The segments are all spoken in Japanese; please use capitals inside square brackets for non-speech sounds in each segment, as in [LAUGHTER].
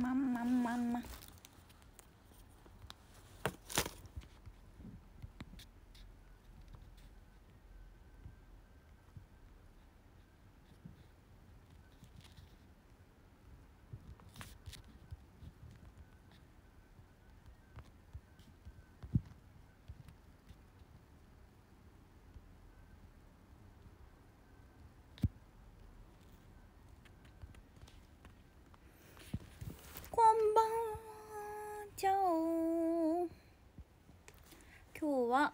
まんまんまんまこんばんはじゃお今日は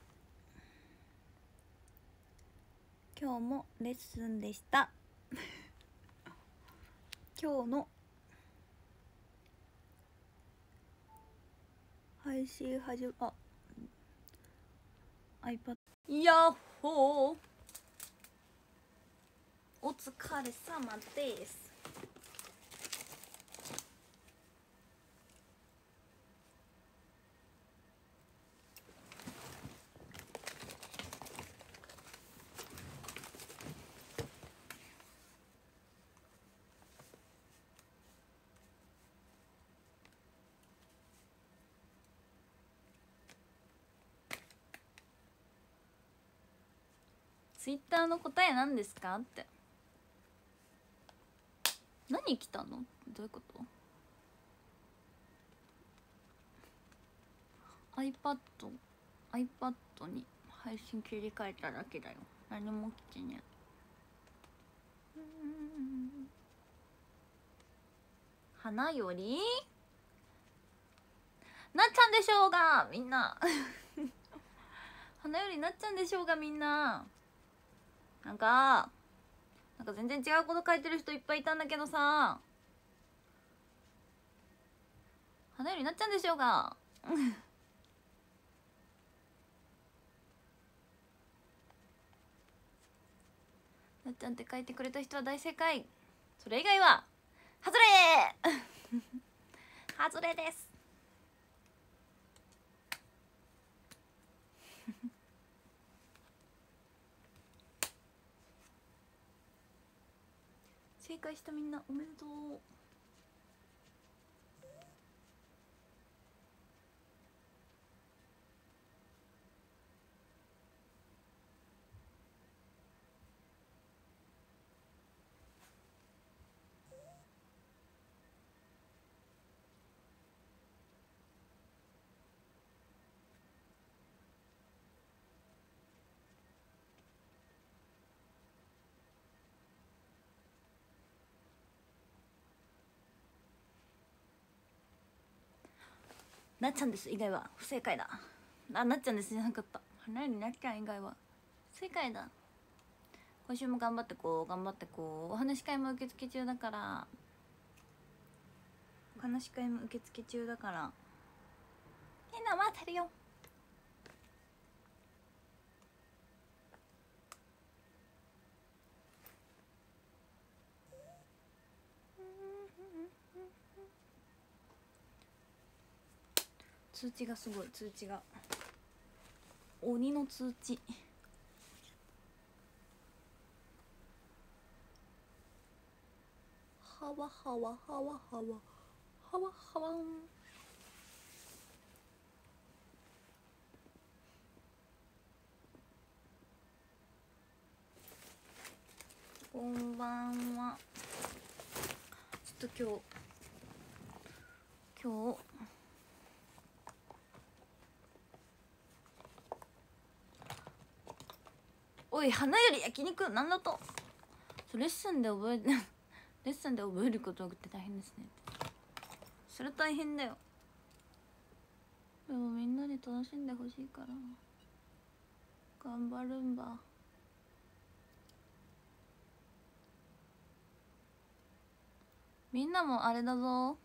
今日もレッスンでした。[LAUGHS] 今日の配信始まあ iPad ヤッホー。お疲れ様です。ツイッターの答え何ですか？って。何来たの？どういうこと？iPad iPad に配信切り替えただけだよ。何も来てね。花より？なっちゃんでしょうがみんな。[LAUGHS] 花よりなっちゃんでしょうがみんな。なんかなんか全然違うこと書いてる人いっぱいいたんだけどさ。花よりなっちゃんでしょうが。[LAUGHS] なっちゃんって書いてくれた人は大正解。それ以外は外れ。[LAUGHS] 外れです。正解したみんなおめでとう。なっちゃんです以外は。不正解だ。あなっちゃんですじゃなかった。花よりなっちゃん以外は。不正解だ。今週も頑張ってこう頑張ってこうお話し会も受付中だから。お話し会も受付中だから。みんな待ってるよ。通知がすごい通知が。鬼の通知。はわはわはわはわ。はわはわん。こんばんは。ちょっと今日今日おい花より焼肉なんだと。レッスンで覚え [LAUGHS] レッスンで覚えることって大変ですね。それ大変だよ。でもみんなに楽しんでほしいから。頑張るんば。みんなもあれだぞ。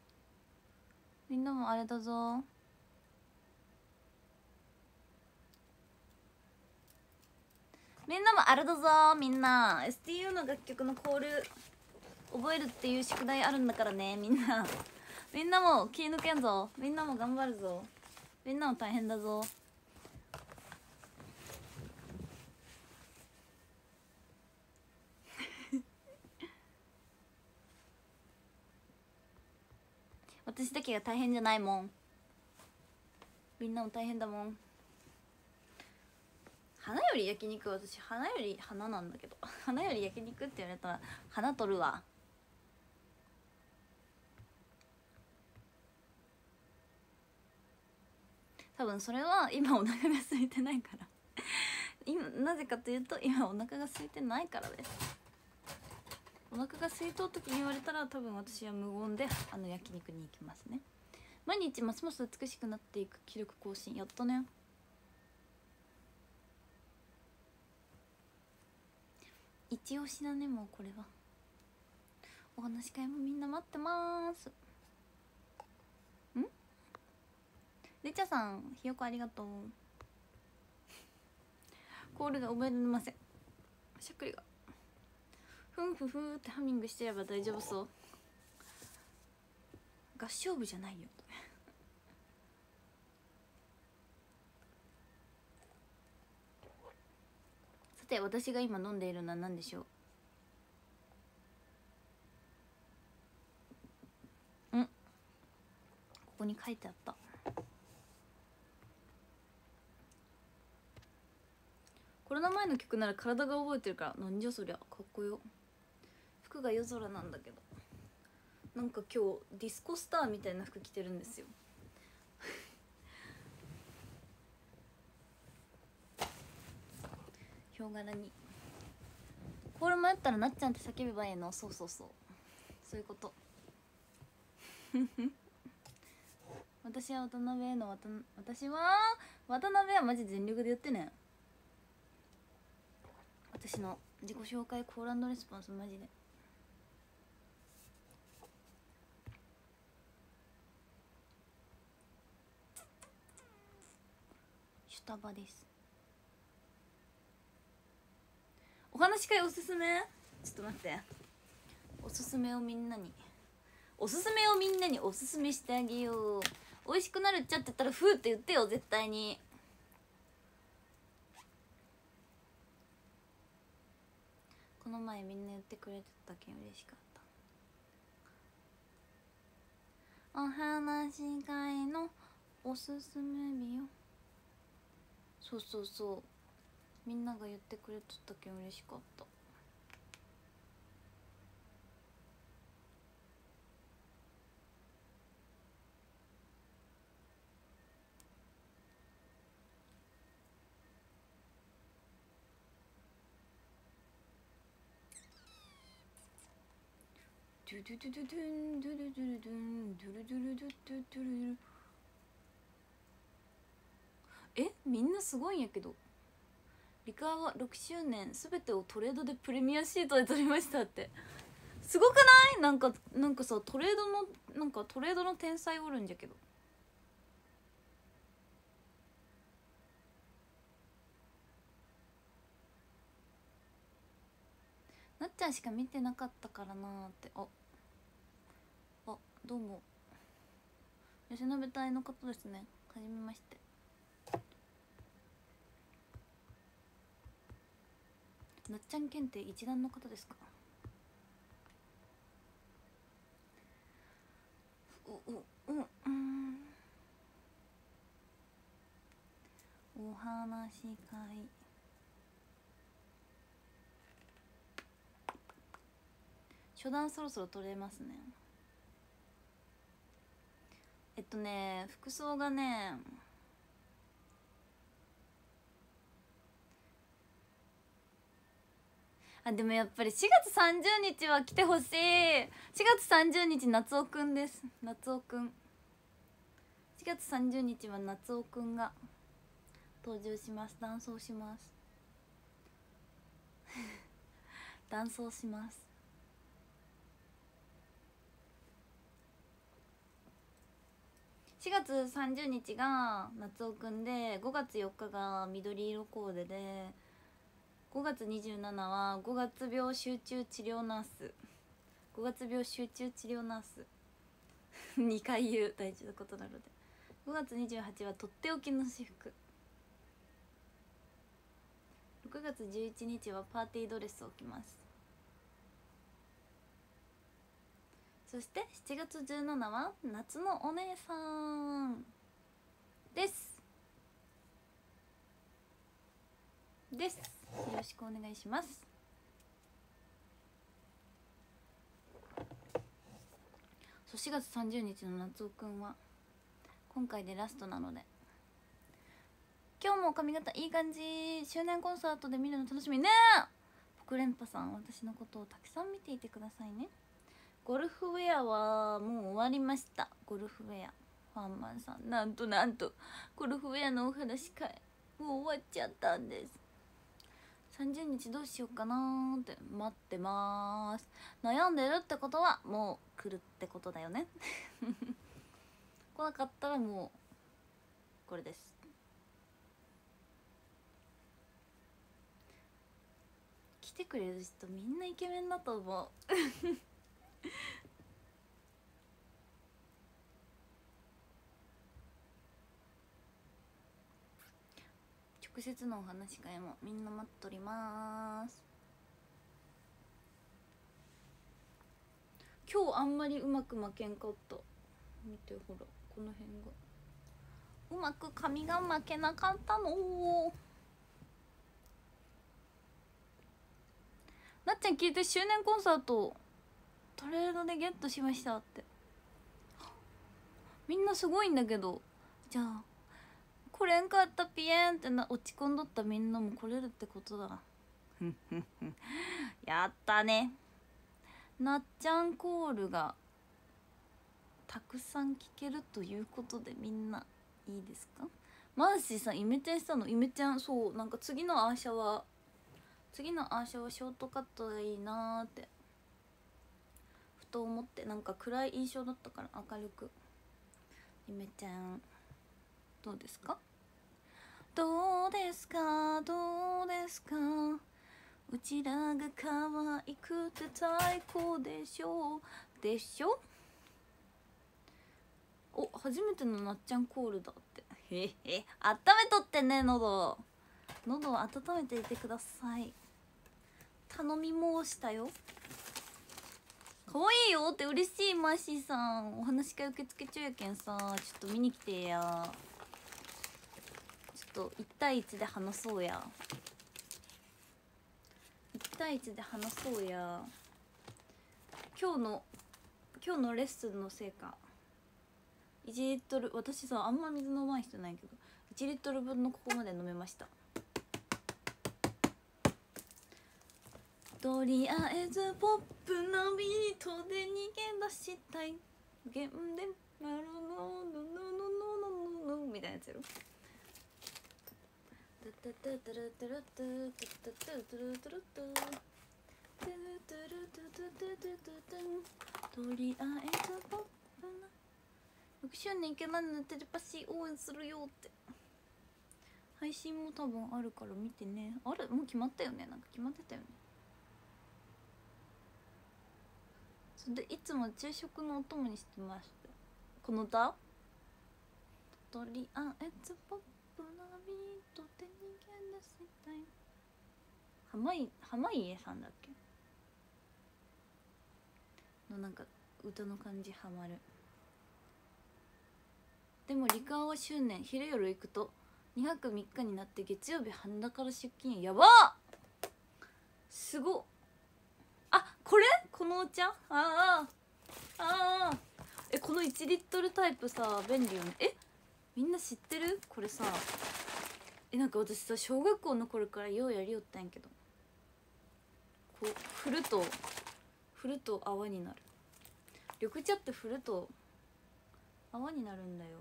みんなもあれだぞ。みんなもあれだぞみんな。STU の楽曲のコール覚えるっていう宿題あるんだからねみんな。みんなも気抜けんぞ。みんなも頑張るぞ。みんなも大変だぞ。[LAUGHS] 私だけが大変じゃないもん。みんなも大変だもん。花より焼肉私花より花なんだけど。[LAUGHS] 花より焼肉って言われたら花取るわ。多分それは今お腹が空いてないから。[LAUGHS] 今なぜかというと今お腹が空いてないからです。お腹が空いとう時に言われたら多分私は無言であの焼肉に行きますね。毎日ますます美しくなっていく記録更新。やったね。一押しだねもうこれは。お話し会もみんな待ってます。ん？レチャさんひよこありがとう。コールが覚えられません。しゃっくりが。ふんふふってハミングしてれば大丈夫そう。合唱部じゃないよさて私が今飲んでいるのは何でしょう？ん？ここに書いてあった。コロナ前の曲なら体が覚えてるからなんじゃそりゃかっこよ。服が夜空なんだけど。なんか今日ディスコスターみたいな服着てるんですよ。ヒョウ柄に。コール迷ったらなっちゃんって叫べばいいの？そうそうそう。そういうこと。[LAUGHS] 私は渡辺への渡私は渡辺はマジ全力でやってね私の自己紹介コーランドレスポンスマジで。シュタバです。お話し会おすすめ？ちょっと待って。おすすめをみんなに。おすすめをみんなにおすすめしてあげよう。美味しくなるっちゃって言ったら「ふう」って言ってよ絶対に。この前みんな言ってくれてたけん嬉しかった。お話し会のおすすめ日よ。そうそうそう。みんなが言ってくれてたけん嬉しかった。ドゥドゥドゥドゥドゥンドゥルドゥルドゥンドゥルドゥルドゥドゥドゥルル。え？みんなすごいんやけど。リカは6周年すべてをトレードでプレミアシートで取りましたって。すごくない？なんかなんかさトレードのなんかトレードの天才おるんじゃけど。なっちゃんしか見てなかったからなーって。あ。あどうも。吉野部隊の方ですね。はじめまして。なっちゃん検定一段の方ですか？おおうんうん。お話し会。初段そろそろ取れますね。えっとね服装がねあでもやっぱり4月30日は来てほしい。4月30日夏尾くんです。夏尾くん。4月30日は夏尾くんが登場します。ダンスをします。[LAUGHS] ダンスをします。4月30日が夏尾くんで5月4日が緑色コーデで5月27は5月病集中治療ナース。5月病集中治療ナース。[LAUGHS] 2回言う大事なことなので。5月28はとっておきの私服。6月11日はパーティードレスを着ます。そして7月17は夏のお姉さん。です。です。よろしくお願いします。そう4月30日の夏尾くんは今回でラストなので今日も髪型いい感じ周年コンサートで見るの楽しみね。ポクレンパさん私のことをたくさん見ていてくださいね。ゴルフウェアはもう終わりました。ゴルフウェアファンマンさんなんとなんとゴルフウェアのお話会もう終わっちゃったんです。30日どうしようかなって待ってます。悩んでるってことはもう来るってことだよね。[LAUGHS] 来なかったらもうこれです。来てくれる人みんなイケメンだと思う。直接のお話し会もみんな待っとります。今日あんまりうまく負けんかった。見てほらこの辺が。うまく髪が負けなかったの。なっちゃん聞いて周年コンサートトレードでゲットしましたって。みんなすごいんだけどじゃあ来れんかったピエンってな落ち込んどったみんなも来れるってことだ。やったね。なっちゃんコールがたくさん聞けるということでみんないいですか？マーシーさんイメチェンしたの？イメチェンそうなんか次のアーシャは次のアーシャはショートカットがいいなーって。ふと思ってなんか暗い印象だったから明るく。イメチェンどうですか？どうですか？どうですか？うちらが可愛くて最高でしょう。でしょ？お初めてのなっちゃんコールだって。へへ。温めとってね喉。喉を温めていてください。頼み申したよ。可愛いよって嬉しいマーシーさん。お話し会受付中やけんさ。ちょっと見に来てや。と1対1で話そうや。1対1で話そうや。今日の今日のレッスンのせいか1リットル私さあんま水飲まない人ないけど1リットル分のここまで飲めました。とりあえずポップなビートで逃げ出したい。ゲンで「なるののののののの」みたいなやつやろとりあえずポップな。6周年イケメンのテレパシー応援するよって配信も多分あるから見てね。あれ？もう決まったよね？なんか決まってたよね。それでいつも昼食のお供にしてました。この歌とりあえずポップなビートで逃げ出したい濱家濱家さんだっけ？のなんか歌の感じハマる。でもリカは周年昼夜行くと2泊3日になって月曜日半田から出勤。やばっ！すごっ！あこれ？このお茶？ああああえこの1リットルタイプさ便利よね。えみんな知ってる？これさ。えなんか私さ小学校の頃からようやりよったんやけど。こう振ると振ると泡になる。緑茶って振ると泡になるんだよ。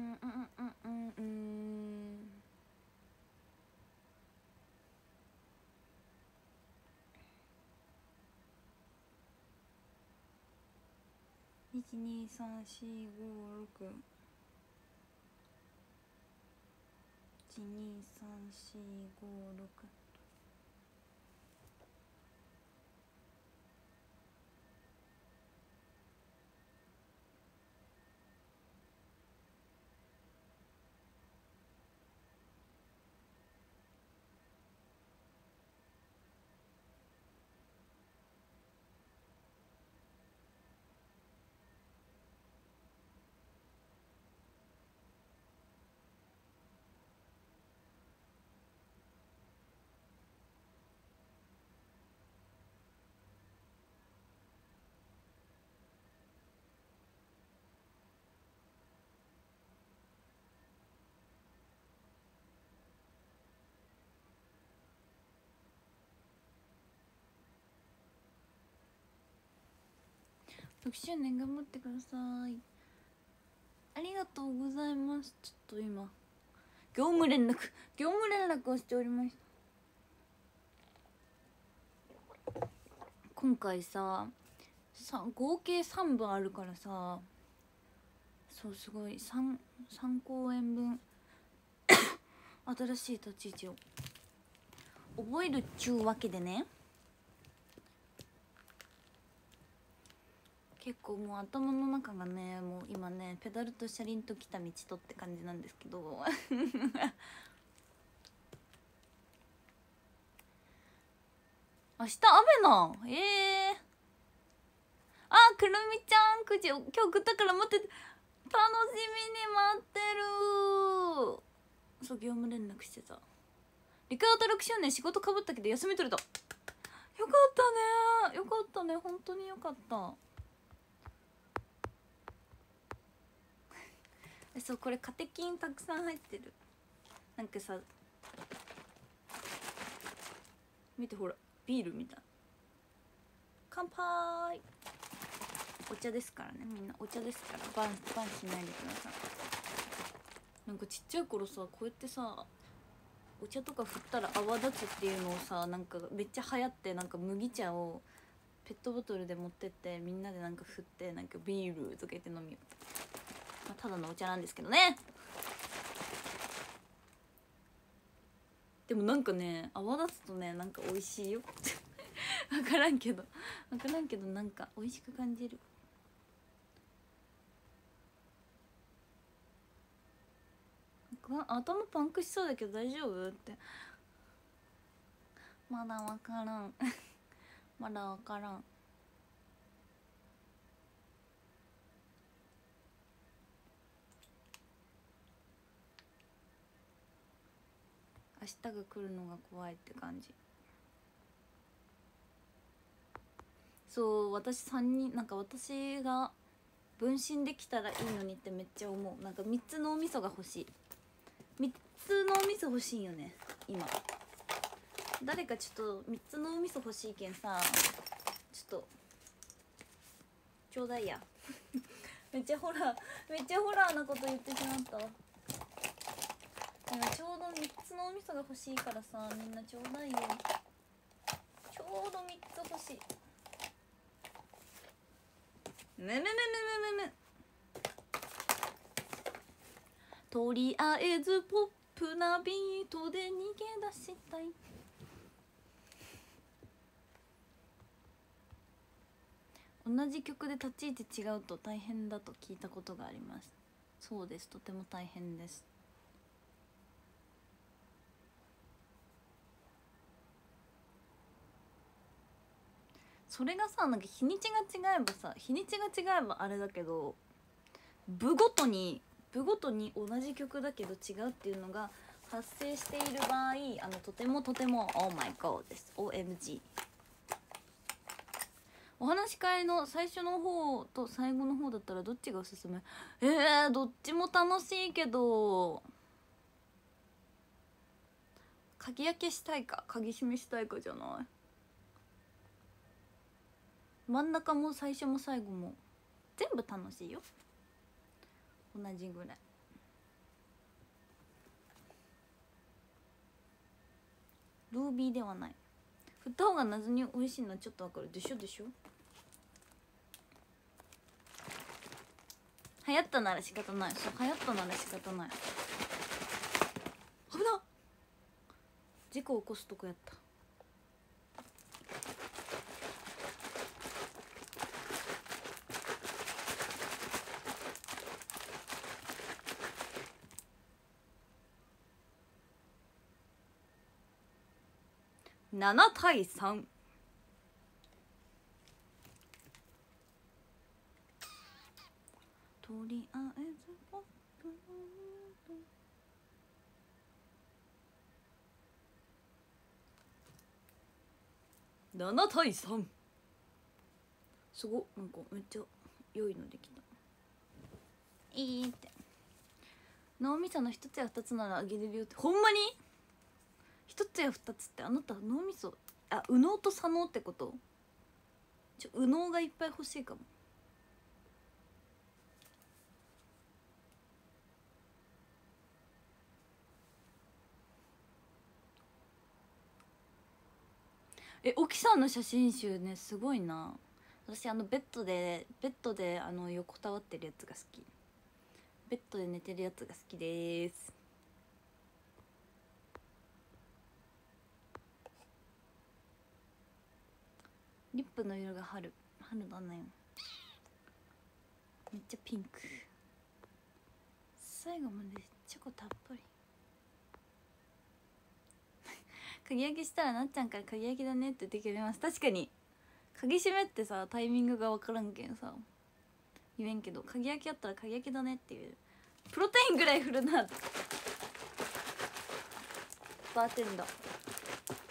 うんうんうんうん。うん一二三四五六。一二三四五六。6周年頑張ってください。ありがとうございます。ちょっと今業務連絡業務連絡をしておりました今回ささ合計3部あるからさそうすごい 3, 3公演分 [COUGHS] 新しい立ち位置を覚えるっちゅうわけでね。結構もう頭の中がねもう今ねペダルと車輪と来た道とって感じなんですけど。[LAUGHS] 明日雨なええー、あくるみちゃんくじ今日食ったから待って楽しみに待ってる。そう業務連絡してた。陸アト6周年仕事かぶったけど休み取れた。よかったね。よかったね。本当によかった。そうこれカテキンたくさん入ってる。なんかさ見てほらビールみたい。乾杯。お茶ですからねみんな。お茶ですから。バンバンしないでください。なんかちっちゃい頃さこうやってさお茶とか振ったら泡立つっていうのをさなんかめっちゃ流行ってなんか麦茶をペットボトルで持ってってみんなでなんか振ってなんかビールとか言って飲みよまあ、ただのお茶なんですけどね。でもなんかね泡立つとねなんか美味しいよ。[LAUGHS] 分からんけど。分からんけどなんか美味しく感じる。頭パンクしそうだけど大丈夫って。まだ分からん。[LAUGHS] まだ分からん。日が来るのが怖いって感じ。そう私3人なんか私が分身できたらいいのにってめっちゃ思う。なんか3つのお味噌が欲しい。3つのお味噌欲しいよね今。誰かちょっと3つのお味噌欲しいけんさちょっとちょうだいや。[LAUGHS] めっちゃホラーめっちゃホラーなこと言ってしまった。わちょうど3つのお味噌が欲しいからさみんなちょうだいよ。ちょうど3つ欲しい。むむむむむむむとりあえずポップなビートで逃げ出したい。同じ曲で立ち位置違うと大変だと聞いたことがあります。そうです。とても大変ですそれがさなんか日にちが違えばさ日にちが違えばあれだけど部ごとに部ごとに同じ曲だけど違うっていうのが発生している場合あのとてもとても Oh my god です。OMG お話し会の最初の方と最後の方だったらどっちがおすすめ？えー、どっちも楽しいけど鍵開けしたいか？鍵閉めしたいかじゃない？真ん中も最初も最後も全部楽しいよ。同じぐらい。ルービーではない。振った方が謎に美味しいのはちょっとわかる。でしょでしょ。流行ったなら仕方ない。そう流行ったなら仕方ない。危な事故起こすとこやった。7対3とりあえずポップ7対3すごなんかめっちゃ良いのできた。いいって。脳みその一つや二つならあげれるよって。ほんまに？一つや二つってあなた脳みそあ右脳と左脳ってこと？ちょ右脳がいっぱい欲しいかも。え沖さんの写真集ねすごいな。私あのベッドでベッドであの横たわってるやつが好き。ベッドで寝てるやつが好きです。リップの色が春。春だね。めっちゃピンク。最後までチョコたっぷり。[LAUGHS] 鍵焼きしたらなっちゃんから鍵焼きだねって言ってくれます。確かに。鍵閉めってさタイミングが分からんけんさ。言えんけど鍵焼きやったら鍵焼きだねっていう。プロテインぐらい振るな。バーテンダー。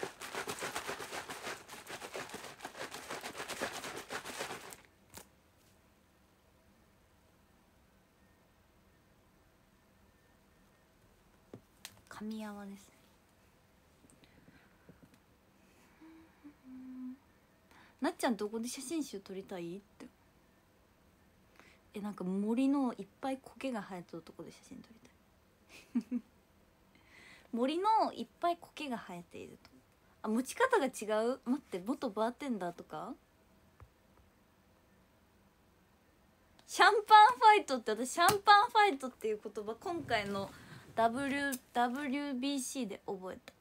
噛み合わですね。なっちゃんどこで写真集撮りたい？って。えなんか森のいっぱい苔が生えたとこで写真撮りたい。[LAUGHS] 森のいっぱい苔が生えていると。あ持ち方が違う？待って元バーテンダーとか？シャンパンファイトって私シャンパンファイトっていう言葉今回の w WBC で覚えた。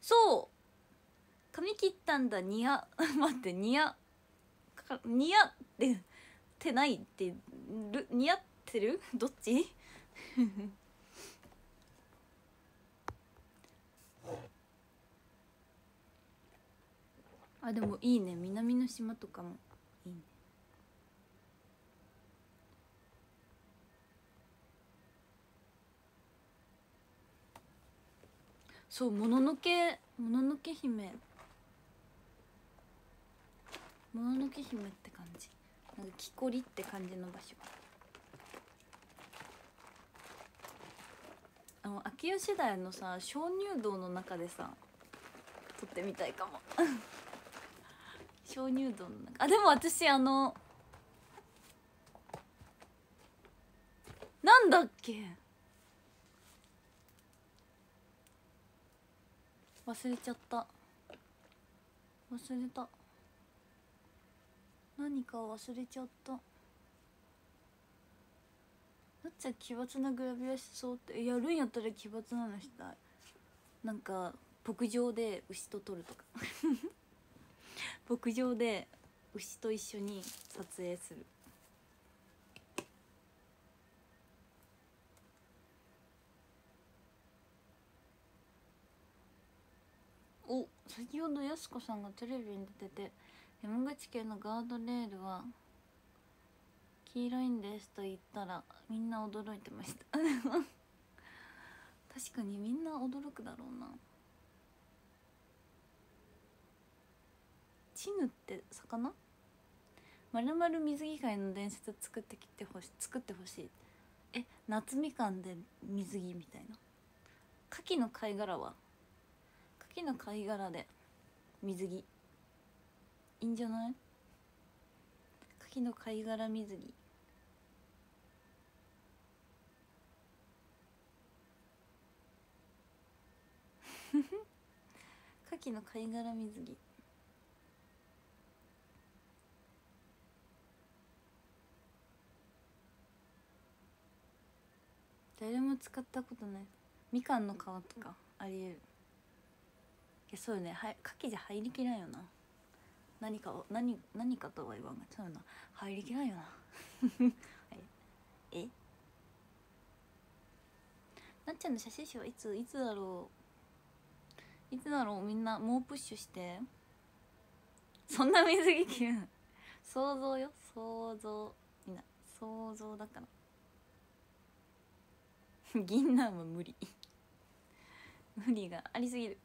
そう。髪切ったんだ。ニヤ。[LAUGHS] 待ってニヤ。ニヤっててないってる？似合ってる？どっち？[LAUGHS] あでもいいね。南の島とかもいいねそうもののけもののけ姫。もののけ姫って感じ。なんか木こりって感じの場所。あの秋吉台のさ鍾乳洞の中でさ撮ってみたいかも。[LAUGHS] 鍾乳洞の中。あでも私あのなんだっけ？忘れちゃった。忘れた。何か忘れちゃった。なっちゃん奇抜なグラビアしそうってやるんやったら奇抜なのしたい。なんか牧場で牛と撮るとか。牧場で牛と一緒に撮影するお先ほどやす子さんがテレビに出てて山口県のガードレールは黄色いんですと言ったらみんな驚いてました。[LAUGHS] 確かにみんな驚くだろうな。チヌって魚？まるまる水着界の伝説作ってきてほし作ってほしい。え夏みかんで水着みたいな。牡蠣の貝殻は？牡蠣の貝殻で水着。いいんじゃない？牡蠣の貝殻水着。きの貝殻水着。誰も使ったことない。みかんの皮とかありえる。やそうよね。はい牡蠣じゃ入りきらんよな。何かを何何かとは言わんがそうな。入りきらんよな。[LAUGHS] はいえ？なっちゃんの写真集はいついつだろう？いつだろう？みんなもうプッシュして。そんな水着着る想像よ。想像。みんな。想像だから。[LAUGHS] 銀杏は無理。無理がありすぎる。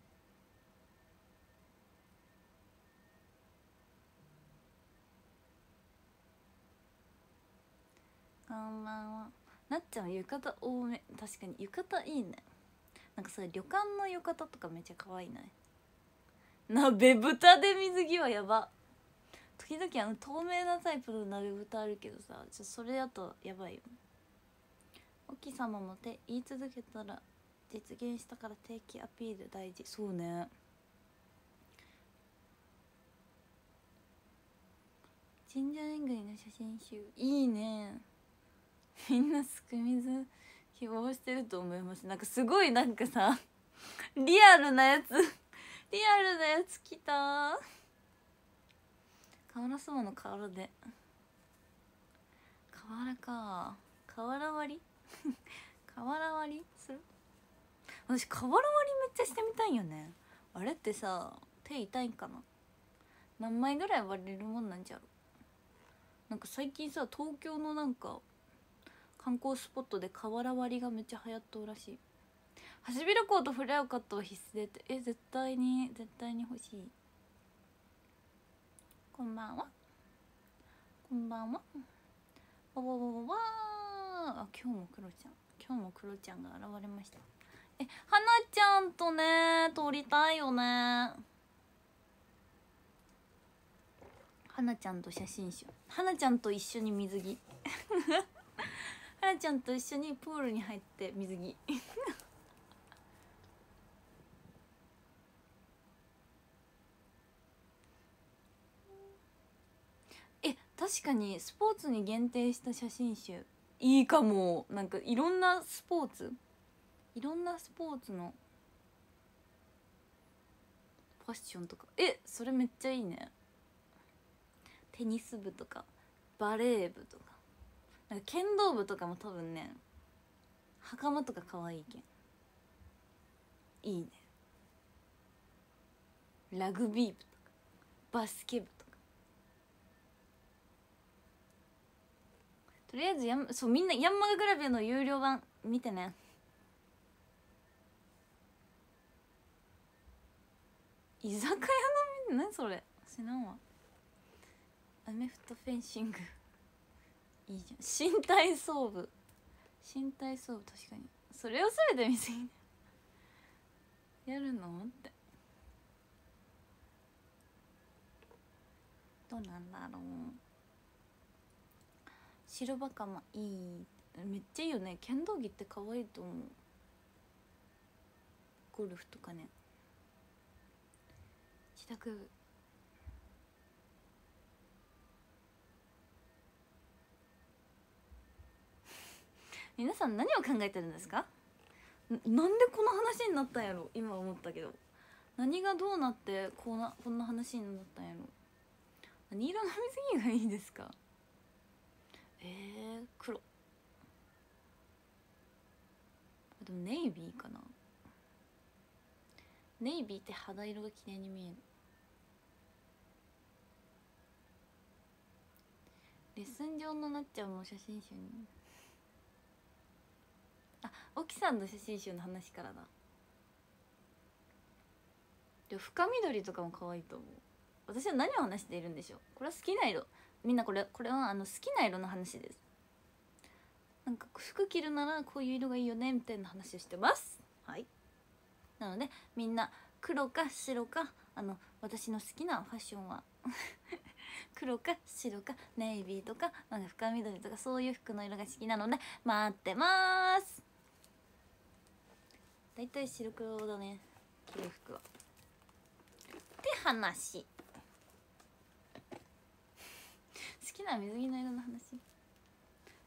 こんばんは。なっちゃん浴衣多め。確かに浴衣いいね。なんかそれ旅館の浴衣とかめっちゃ可愛いない？鍋豚で水着はやば。時々あの透明なタイプの鍋豚あるけどさちょそれだとやばいよ。おき様もて言い続けたら実現したから定期アピール大事。そうね。ジンジャーエングリの写真集。いいね。みんなすく水希望してると思います。なんかすごいなんかさリアルなやつ。リアルなやつきた。瓦そばの瓦で。瓦か。瓦割り？瓦割りする？私瓦割りめっちゃしてみたいよね。あれってさ手痛いんかな？何枚ぐらい割れるもんなんじゃろ？なんか最近さ東京のなんか観光スポットで瓦割りがめっちゃ流行っとるらしい。ハシビロコウとフレアカットは必須でって。え絶対に絶対に欲しい。こんばんは。こんばんは。わわわわわ。あ今日もクロちゃん。今日もクロちゃんが現れました。えはなちゃんとね撮りたいよね。はなちゃんと写真集。はなちゃんと一緒に水着。はなちゃんと一緒にプールに入って水着。[LAUGHS] え確かにスポーツに限定した写真集いいかも。なんかいろんなスポーツ。いろんなスポーツのファッションとか。えそれめっちゃいいね。テニス部とかバレー部とか。なんか剣道部とかも多分ね袴とか可愛いけん。いいね。ラグビー部とかバスケ部とか。とりあえずやんそうみんなヤンマガグラビアの有料版見てね。居酒屋のみ何それ？知らんわ。アメフトフェンシング。いいじゃん。新体操部新体操部確かに。それをそれで見すぎ。ねやるの？って。どうなんだろう。白バカもいい。めっちゃいいよね。剣道着って可愛いと思う。ゴルフとかね。自宅皆さん何を考えてるんですか？んなんでこの話になったんやろ？今思ったけど。何がどうなってこんなこんな話になったんやろ？何色の水着がいいですか？えー、黒。でもネイビーかな？ネイビーって肌色が綺麗に見える。レッスン上のなっちゃんも写真集に。あ沖さんの写真集の話からだ。で深緑とかも可愛いと思う。私は何を話しているんでしょう。これは好きな色。みんなこれこれはあの好きな色の話です。なんか服着るならこういう色がいいよねみたいな話をしてます。はい。なのでみんな黒か白かあの私の好きなファッションは。[LAUGHS] 黒か白かネイビーとかなんか深緑とかそういう服の色が好きなので待ってます。だいたい白黒だね。着る服は。って話。[LAUGHS] 好きな水着の色の話。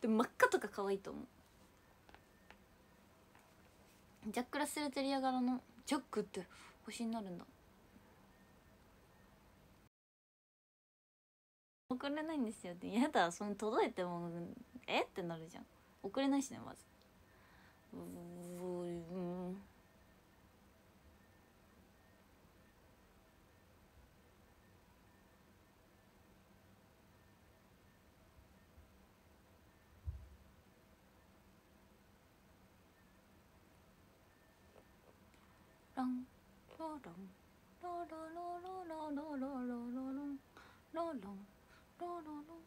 でも真っ赤とか可愛いと思う。ジャック・ラッセル・テリア柄の。ジャックって星になるんだ。送れないんですよって。やだその届いてもえ？ってなるじゃん。送れないしねまず。うーんランラランララララララララララランラランラララン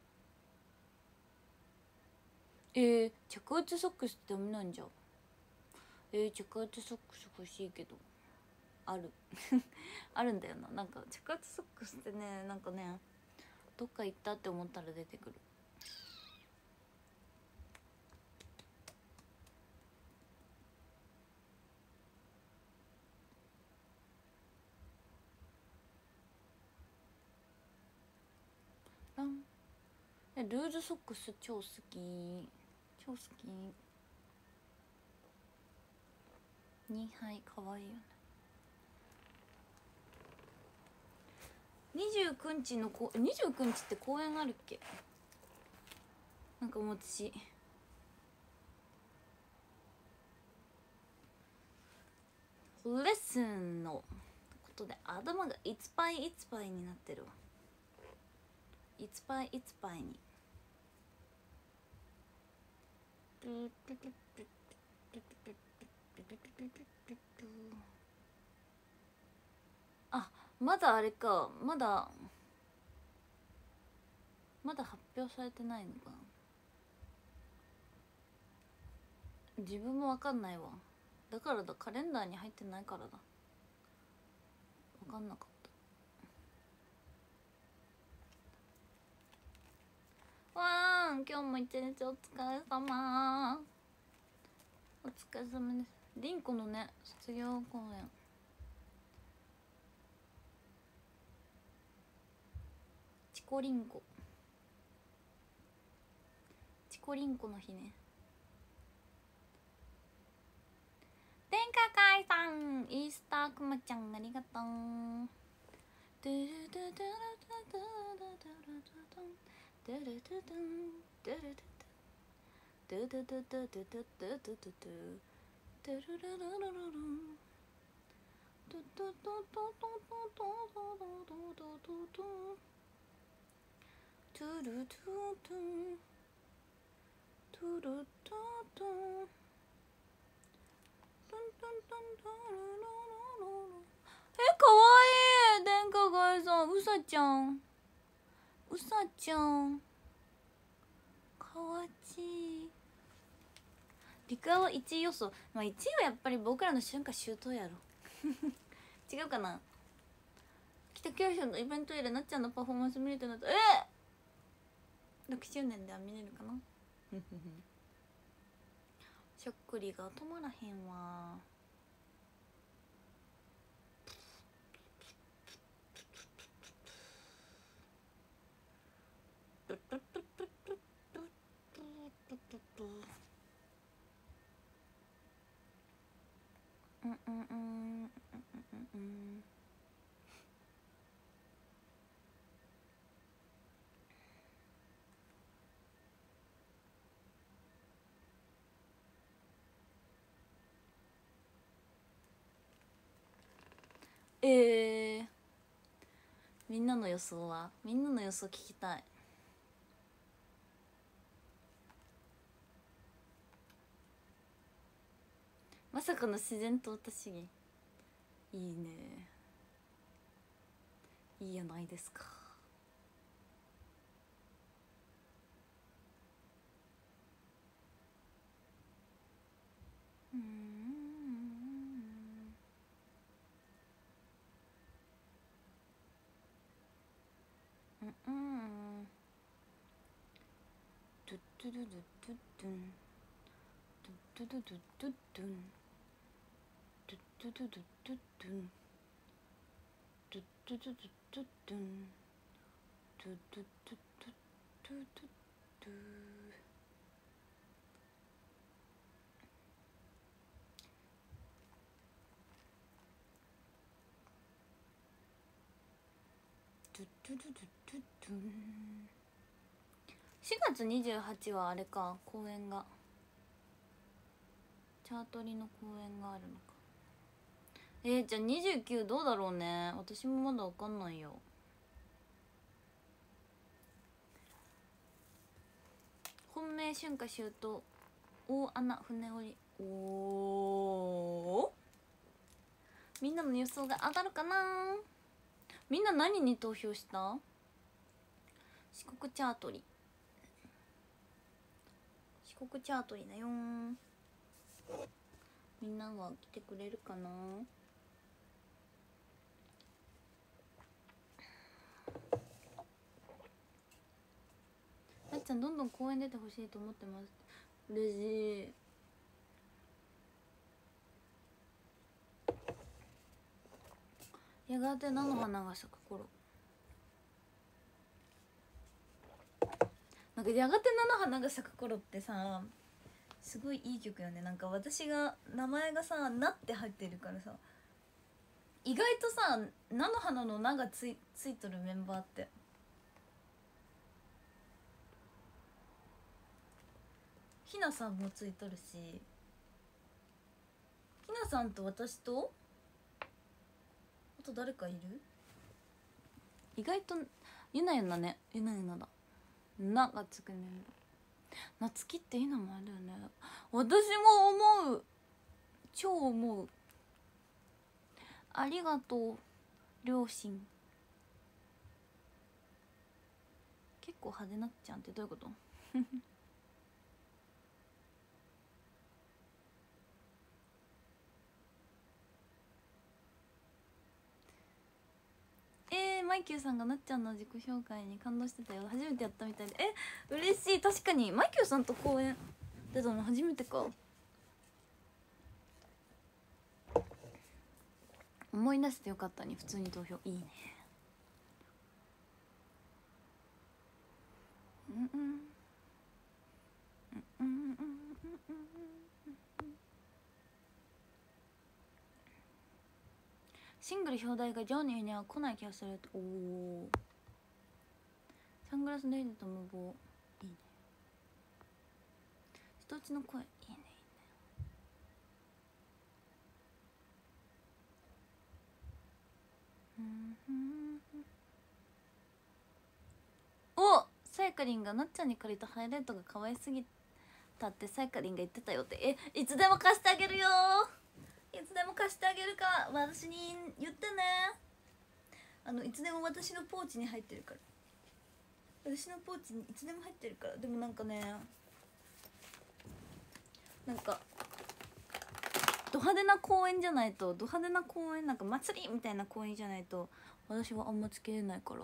えー、着圧ソックスってダメなんじゃん。えー、着圧ソックス欲しいけど。ある。[LAUGHS] あるんだよな。なんか着圧ソックスってねなんかねどっか行ったって思ったら出てくる。ルーズソックス超好き。超好き。にはいかわいいよね。29日のこ29日って公演あるっけ？なんかもう私。レッスンのことで頭がいつぱいいつぱいになってるわ。いつぱいいつぱいに。あまだあれかまだまだ発表されてないのかな自分もわかんないわだからだカレンダーに入ってないからだわかんなかったわーん今日も一日お疲れ様お疲れ様ですリンコのね卒業公演。チコリンコ。チコリンコの日ね。天下海さんイースターくまちゃんありがとう。ドゥルドゥドゥルドゥドゥルドゥルドゥルドゥドゥルドゥドゥドゥルドゥドゥドゥドゥドゥドゥドゥドゥドゥいい。天下海さんうさちゃん。うさちゃん。かわちい。リクアは1位予想。まあ1位はやっぱり僕らの春夏秋冬やろ。[LAUGHS] 違うかな。北九州のイベント以来なっちゃんのパフォーマンス見れてなった。えっ！6周年では見れるかな。しょっくりが止まらへんわ。うんうんうんうんうんうんえー、みんなの予想はみんなの予想聞きたいまさかの自然と私に。いいね。いいやないですか。うん。うんうん。ドゥドゥドゥドゥドゥドゥン。ドゥドゥドゥドゥドゥン。ドゥドゥドゥドゥドゥンドゥドゥトゥトゥトゥトゥントゥトゥトゥトゥトゥトゥトゥトゥトゥトゥトゥトゥトゥン4月28はあれか公演がチャートリの公演があるのかえー、じゃあ29どうだろうね。私もまだ分かんないよ。本命春夏秋冬大穴船織り。おおみんなの予想が当たるかな？みんな何に投票した？四国チャートリ四国チャートリだよみんなは来てくれるかな？っちゃんどんどん公演出てほしいと思ってます。嬉しいやがて菜の花が咲く頃なんかやがて菜の花が咲く頃ってさすごいいい曲よね。なんか私が名前がさ「な」って入ってるからさ意外とさ「菜の花」の「な」がついついとるメンバーってひなさんもついとるしひなさんと私とあと誰かいる？意外とゆなゆなね。ゆなゆなだ「な」がつくメンバー夏希っていい名前だよね。私も思う。超思う。ありがとう両親。結構派手なっちゃんってどういうこと？[LAUGHS] えー、マイキューさんがなっちゃんの自己紹介に感動してたよ。初めてやったみたいで。え嬉しい。確かに。マイキューさんと公演出たの初めてか。思い出してよかったに普通に投票。いいね。うんうん。うんうんうん。シングル表題がジョニーには来ない気がする。おおサングラス脱いでた無謀いいね。人ちの声いいね。いいねおサイカリンがなっちゃんに借りたハイライトが可愛すぎたってサイカリンが言ってたよって。えいつでも貸してあげるよいつでも貸してあげるか私に言ってね。あのいつでも私のポーチに入ってるから。私のポーチにいつでも入ってるから。でもなんかねなんかド派手な公演じゃないとド派手な公演なんか祭りみたいな公演じゃないと私はあんまつけれないから。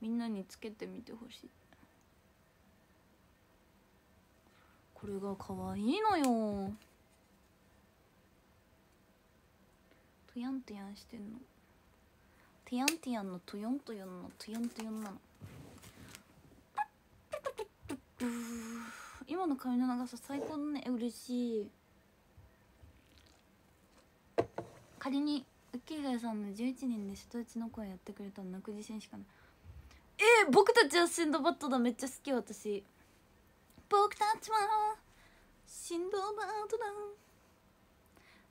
みんなにつけてみてほしい。これが可愛いのよ。トヤントヤンしてんの。テヤンテヤンのトヨントヨンのトヨントヨンなの。今の髪の長さ最高だね。嬉しい。仮にウッキーガイさんの11人で人打ちの声やってくれたら泣く自信しかない。えー、僕たちはシンドバッドだ。めっちゃ好き私。僕たちはシンドバッドだ。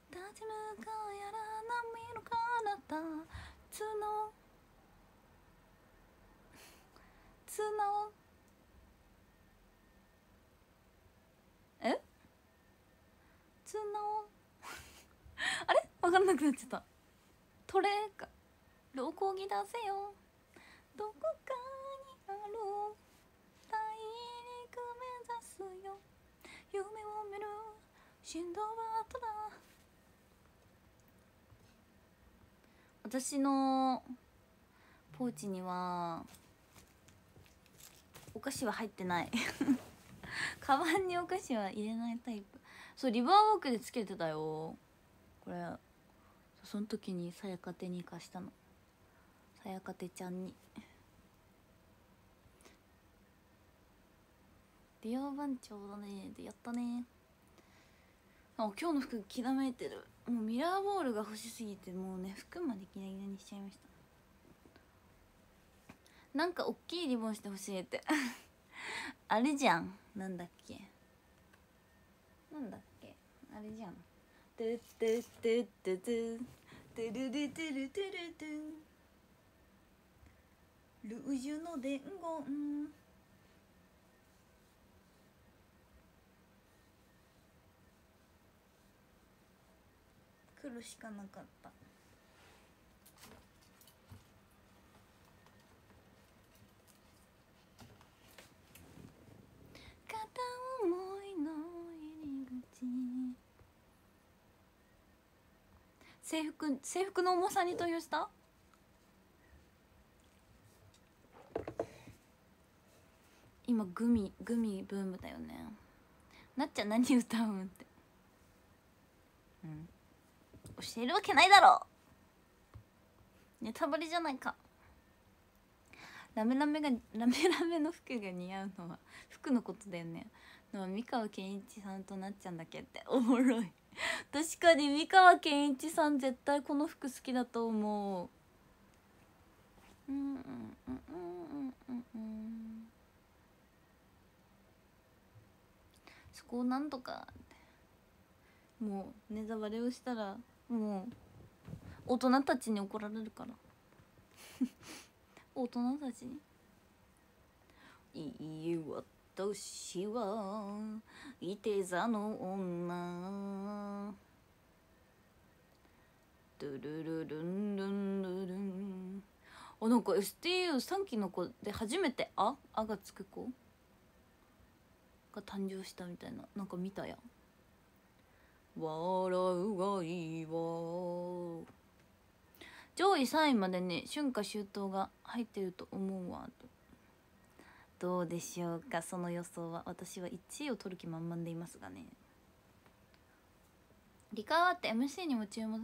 立ち向かうやら波の彼方角。角。え？角。[LAUGHS] あれ？分かんなくなっちゃった。トレーかロコギ出せよ。どこかにある。大陸目指すよ。夢を見る。シンドバッドだ。私のポーチにはお菓子は入ってない。[LAUGHS] カバンにお菓子は入れないタイプ。そうリバーウォークでつけてたよ。これその時にさやかてに貸したの。さやかてちゃんに。美容番長だね。でやったね。あ今日の服きらめいてる。もうミラーボールが欲しすぎてもうね服までギラギラにしちゃいました。なんか大きいリボンしてほしいって。[LAUGHS] あれじゃん。なんだっけ。なんだっけ。あれじゃん。トゥトゥトゥトゥトゥトゥルルトゥルトゥルトゥ。ルージュの伝言。来るしかなかった。片思いの入り口。制服制服の重さに投票した？今グミグミブームだよね。なっちゃん何歌うんって。うん。教えるわけないだろネタバレじゃないか。ラメラメがラメラメの服が似合うのは服のことだよね。でも三河健一さんとなっちゃんだっけって。おもろい。確かに三河健一さん絶対この服好きだと思う。うんうんうんうんうん。うんそこをなんとかもうネタバレをしたらもう大人たちに怒られるから。[LAUGHS] 大人たちに「いい私はいて座の女」ドゥルルルンルンルルン。あなんか STU3 期の子で初めて「あ」「あ」がつく子が誕生したみたいななんか見たやん。笑うがいいわ。上位3位までね春夏秋冬が入ってると思うわ。どうでしょうかその予想は。私は1位を取る気満々でいますがね。リカワって MC にも注目。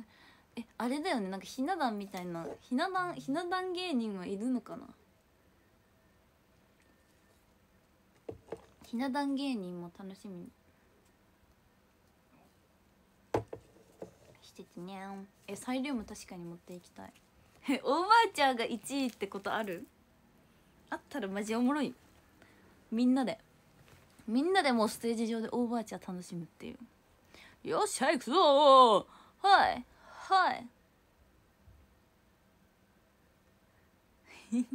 えあれだよね。なんかひな壇みたいな。ひな壇ひな壇芸人はいるのかな。ひな壇芸人も楽しみに。しててね。えサイリウム確かに持っていきたい。えオーバーチャーが1位ってことある？あったらマジおもろいみんなで。みんなでもうステージ上でオーバーチャー楽しむっていう。よっしゃ行くぞはいはい。春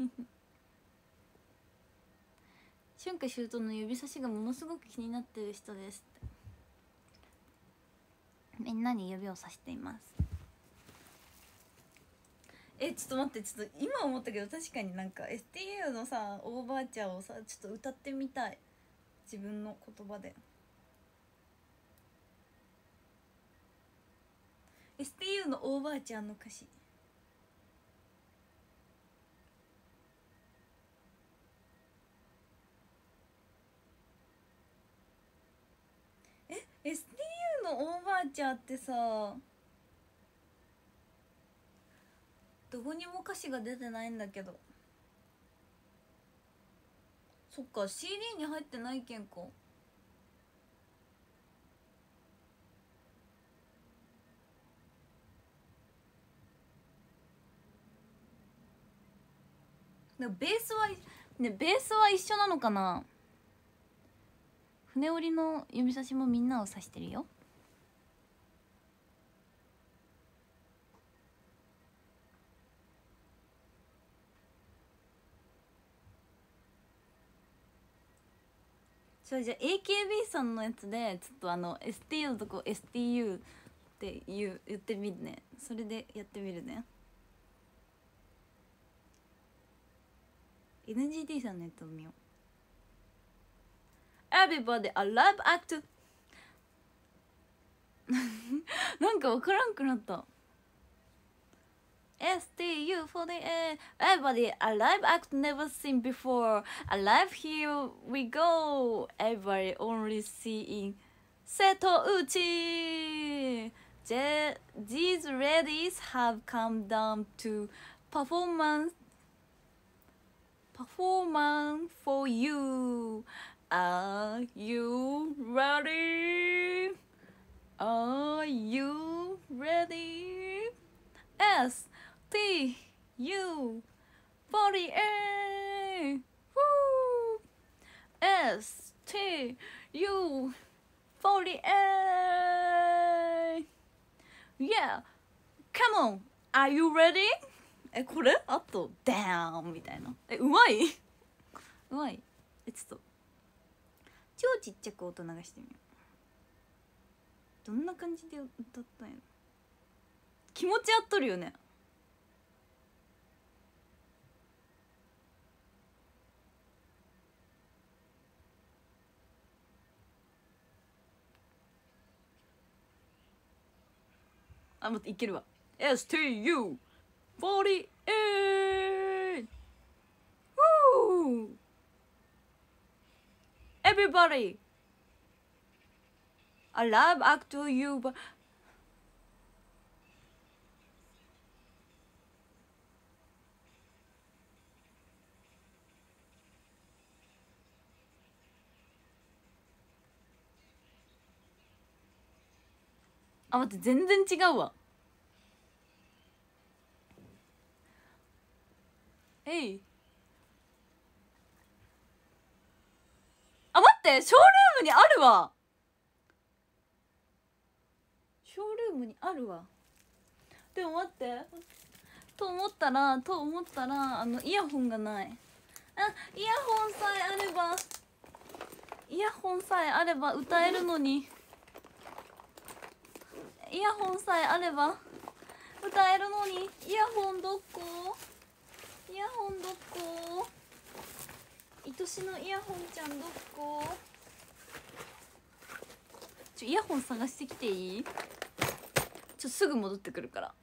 夏秋冬の指差しがものすごく気になってる人ですってみんなに指をさしています。えちょっと待ってちょっと今思ったけど確かになんか STU のさおばあちゃんをさちょっと歌ってみたい。自分の言葉で。STU のおばあちゃんの歌詞え STU のオーバーチャーってさどこにも歌詞が出てないんだけど。そっか CD に入ってないけんか。でもベースはねベースは一緒なのかな。船織りの指差しもみんなを指してるよ。それじゃあ AKB さんのやつでちょっとあの STU のとこ STU って言う言ってみるね。それでやってみるね。NGT さんのやつを見よう。Everybody alive act [LAUGHS] なんか分からんくなった。S T U for the everybody a live act never seen before. Alive here we go. Everybody only seeing Seto Uchi. These ladies have come down to performance performance for you. Are you ready? Are you ready? Yes. T U 48 Woo! S T U. 48 Yeah. Come on. Are you ready? えこれ？あとダーンみたいな。えうまい？うまい。えちょっと。超ちっちゃく音流してみよう。どんな感じで歌ったんやろ。気持ち合っとるよね。あ待っていけるわ STU48 Woo! Everybody I love act to you but あ待って全然違うわえい。あ待ってショールームにあるわ。ショールームにあるわ。でも待って。と思ったらと思ったらあのイヤホンがない。あイヤホンさえあればイヤホンさえあれば歌えるのに。イヤホンさえあれば歌えるのに。イヤホンどこ？イヤホンどこ愛しのイヤホンちゃんどこちょイヤホン探してきていい？ちょすぐ戻ってくるから。